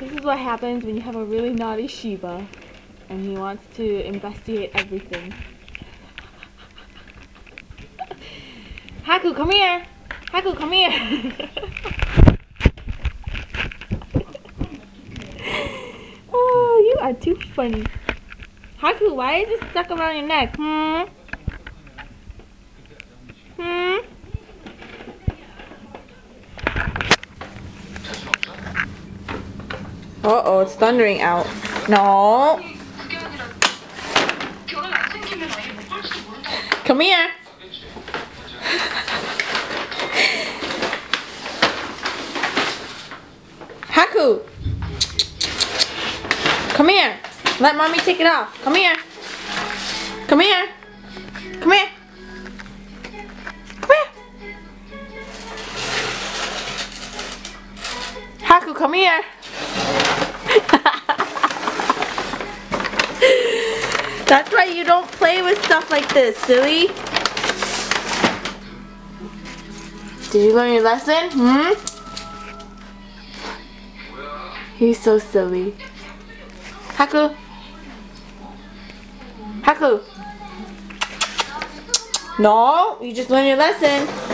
This is what happens when you have a really naughty Shiba and he wants to investigate everything. Haku, come here! Haku, come here! oh, you are too funny. Haku, why is it stuck around your neck? Hmm? Uh oh, it's thundering out. No. Come here. Haku. Come here. Let mommy take it off. Come here. Come here. Haku, come here. That's why you don't play with stuff like this, silly. Did you learn your lesson? Hmm? He's so silly. Haku. Haku. No, you just learned your lesson.